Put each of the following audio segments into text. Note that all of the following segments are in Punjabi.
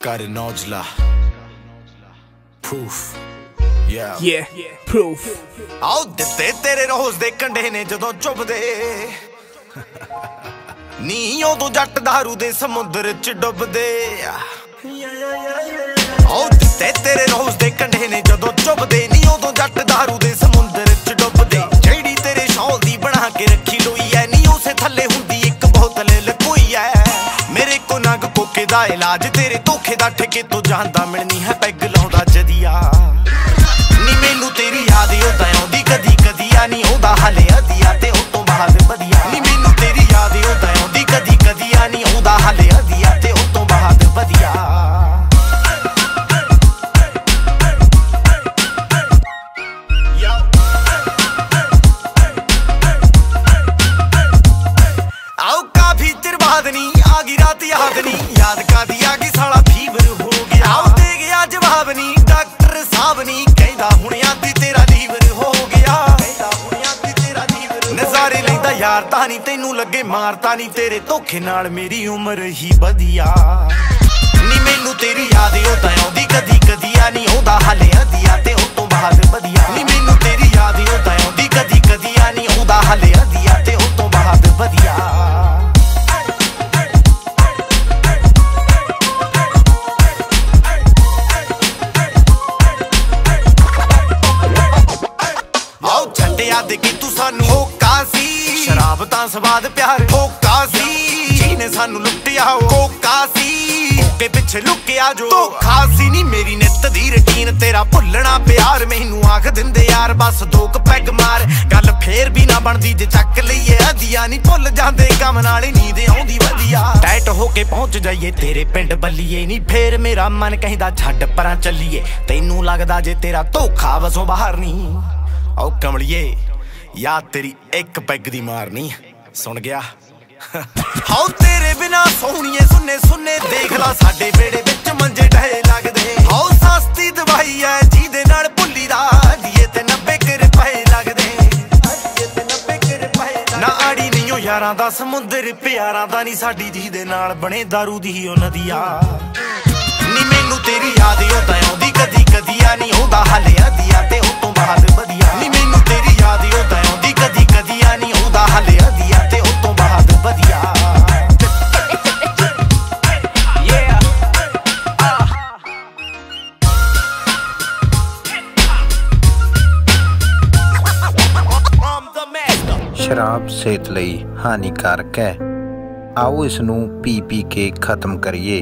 ਕਰ ਨੌਜਲਾ ਪ੍ਰੂਫ ਯਾ Yeah, proof. ਆਉ ਦਿੱਤੇ ਤੇਰੇ ਰੋਜ਼ ਦੇ ਕੰਡੇ ਨੇ ਜਦੋਂ ਚੁੱਭਦੇ। ਨੀ ਉਦੋਂ ਜੱਟ ਧਾਰੂ ਦੇ ਸਮੁੰਦਰ ਚ ਡੁੱਬਦੇ। ਆਉ ਦਿੱਤੇ ਤੇਰੇ ਰੋਜ਼ ਦੇ ਕੰਡੇ ਨੇ ਜਦੋਂ ਚੁੱਭਦੇ। ਨੀ ਉਦੋਂ ਜੱਟ ਧਾਰੂ ਦੇ ਸਮੁੰਦਰ ਚ ਡੁੱਬਦੇ। ਜਿਹੜੀ ਤੇਰੇ ਸ਼ੌਲ ਦੀ ਬਣਾ ਕੇ ਰੱਖੀ ਲੋਈ ਦਾ ਇਲਾਜ, ਤੇਰੇ ਧੋਖੇ ਦਾ ਠੇਕੇ ਤੋਂ ਜਾਂਦਾ ਮਿਲਣੀ ਹੈ ਪੈਗ ਲਾਉਂਦਾ ਜਦੀਆ। ਨੀ ਮੈਨੂੰ ਤੇਰੀ ਯਾਦ ਹੀ ਉਦਾਂ ਲੈਂਦਾ ਨਹੀਂ ਤੈਨੂੰ ਲੱਗੇ ਮਾਰਤਾ ਨਹੀਂ ਤੇਰੇ ਧੋਖੇ ਨਾਲ ਮੇਰੀ ਉਮਰ ਹੀ ਵਧੀਆ। ਨੀ ਮੈਨੂੰ ਤੇਰੀ ਯਾਦ, ਉਹ ਤਾਂ ਆਉਂਦੀ ਕਦੀ ਕਦੀ ਆ ਨਹੀਂ ਆਉਂਦਾ ਹਲੇ ਅਧੀਆ ਤੇ ਉਹ ਤੋਂ ਬਾਅਦ ਵਧੀਆ। ਨੀ ਮੈਨੂੰ ਤੇਰੀ ਯਾਦ, ਉਹ ਤਾਂ ਆਉਂਦੀ ਕਦੀ ਕਦੀ ਆ ਨਹੀਂ ਆਉਂਦਾ ਹਲੇ ਅਧੀਆ ਤੇ ਉਹ ਤੋਂ ਬਾਅਦ ਵਧੀਆ। ਆਓ ਛੱਡਿਆ ਦੇ ਸਾਨੂੰ ਹੋਕਾ ਸੀ। ਸ਼ਰਾਬ ਤਾਂ ਸਵਾਦ ਪਿਆਰ, ਹੋਕਾ ਸੀ। ਜਿਹਨੇ ਸਾਨੂੰ ਲੁੱਟਿਆ ਉਹ ਸੀ। ਕੇ ਪਿੱਛੇ ਲੁਕਿਆ ਜੋ ਧੋਖਾ ਸੀ। ਨਹੀਂ ਮੇਰੀ ਨਿੱਤ ਦੀ ਰੁਟੀਨ, ਤੇਰਾ ਭੁੱਲਣਾ ਪਿਆਰ। ਮੈਨੂੰ ਆਖ ਦਿੰਦੇ ਯਾਰ, ਬਸ ਦੋ ਪੈਗ ਮਾਰ। ਗੱਲ ਫੇਰ ਵੀ ਨਾ ਬਣਦੀ, ਜੇ ਚੱਕ ਲਈਏ ਅਧੀਆ ਨਹੀਂ ਭੁੱਲ ਜਾਂਦੇ, ਕੰਮ ਨਾਲ ਹੀ ਨੀਂਦ ਆਉਂਦੀ ਵਧੀਆ। ਟਾਈਟ ਹੋ ਕੇ ਪਹੁੰਚ ਜਾਈਏ, ਤੇਰੇ ਪਿੰਡ ਬੱਲੀਏ। ਨਹੀਂ ਫੇਰ ਮੇਰਾ ਮਨ ਕਹਿੰਦਾ, ਛੱਡ ਪਰਾਂ ਚੱਲੀਏ। ਤੈਨੂੰ ਲੱਗਦਾ ਜੇ ਤੇਰਾ ਧੋਖਾ ਵਸੋਂ ਬਾਹਰ ਨਹੀਂ ਆਓ ਕਮਲਿਏ। ਯਾ ਤੇਰੀ ਇੱਕ ਪੈਗ ਦੀ ਮਾਰਨੀ ਸੁਣ ਗਿਆ। ਹਾਉ ਤੇਰੇ ਬਿਨਾ ਸੋਹਣੀਏ ਸੁੰਨੇ ਸੁੰਨੇ ਦੇਖ ਲਾ ਸਾਡੇ ਵੇੜੇ ਵਿੱਚ ਮੰਜੇ ਢਏ ਲੱਗਦੇ। ਹਾਉ ਸਸਤੀ ਦਵਾਈ ਐ ਜਿਹਦੇ ਨਾਲ ਭੁੱਲੀ ਦਾ ਦੀਏ ਤੇ 90 ਕੇ ਰੁਪਏ ਲੱਗਦੇ। ਨਾ ਆੜੀ ਨਹੀਂ ਉਹ ਯਾਰਾਂ ਦਾ ਸਮੁੰਦਰ, ਪਿਆਰਾਂ ਦਾ ਨਹੀਂ ਸਾਡੀ ਜਿਹਦੇ ਨਾਲ ਬਣੇ दारू ਦੀ ਉਹ ਨਦੀਆ ਨੀ ਮੈਨੂੰ ਤੇਰੀ ਯਾਦ ਉਹ ਆਉਂਦੀ, ਕਦੀ ਕਦੀ ਸ਼ਰਾਬ ਸਿਹਤ ਲਈ ਹਾਨੀਕਾਰਕ ਹੈ। ਆਓ ਇਸ ਨੂੰ ਪੀ ਪੀ ਕੇ ਖਤਮ ਕਰੀਏ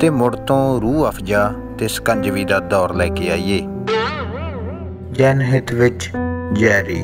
ਤੇ ਮੁੜ ਤੋਂ ਰੂਹ ਅਫਜਾ ਤੇ ਸਕੰਜਵੀ ਦਾ ਦੌਰ ਲੈ ਕੇ ਆਈਏ। ਜਨ ਹਿਤ ਵਿੱਚ ਜੈਰੀ